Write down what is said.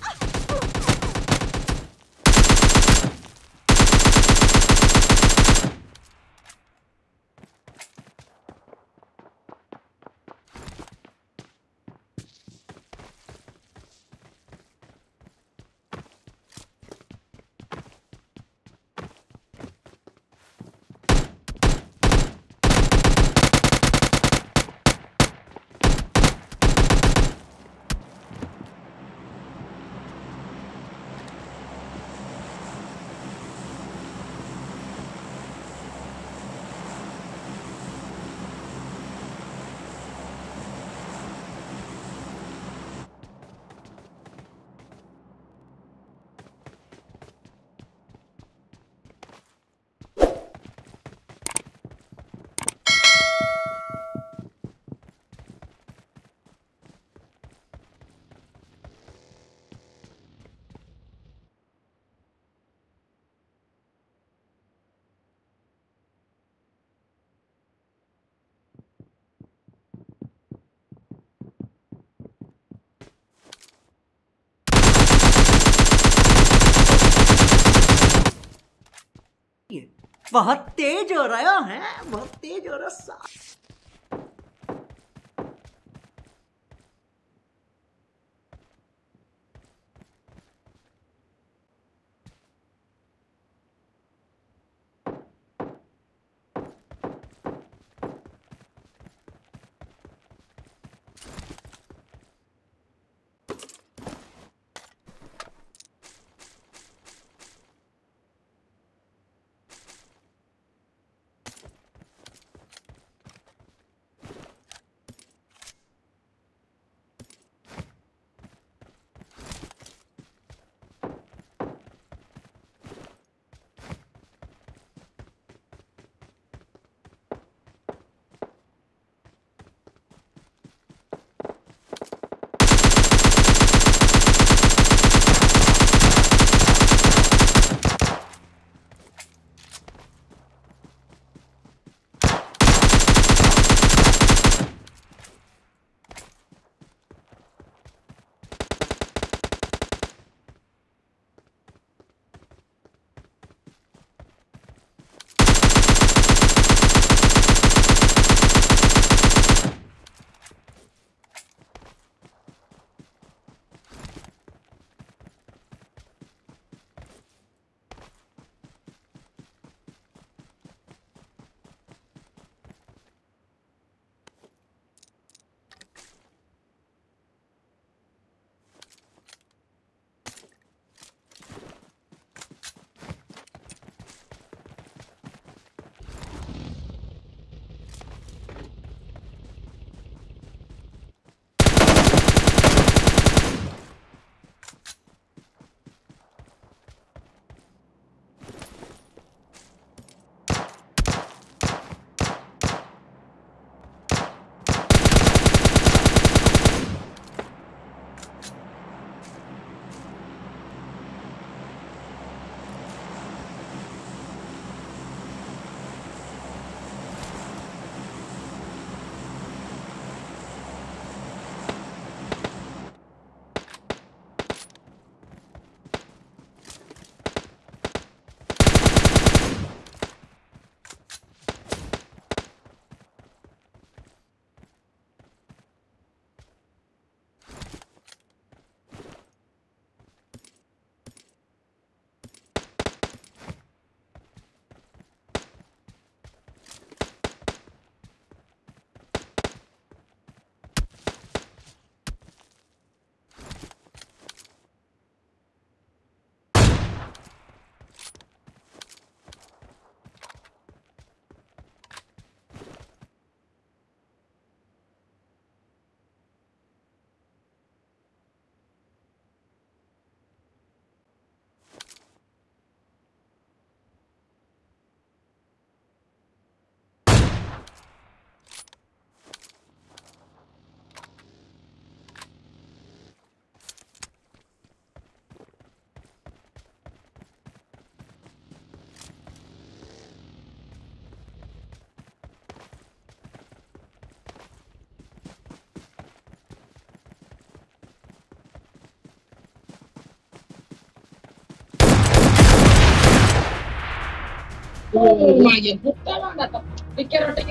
Oh! बहुत तेज हो रहा है बहुत तेज हो रहा Oh, rumah ya lah pikir pikir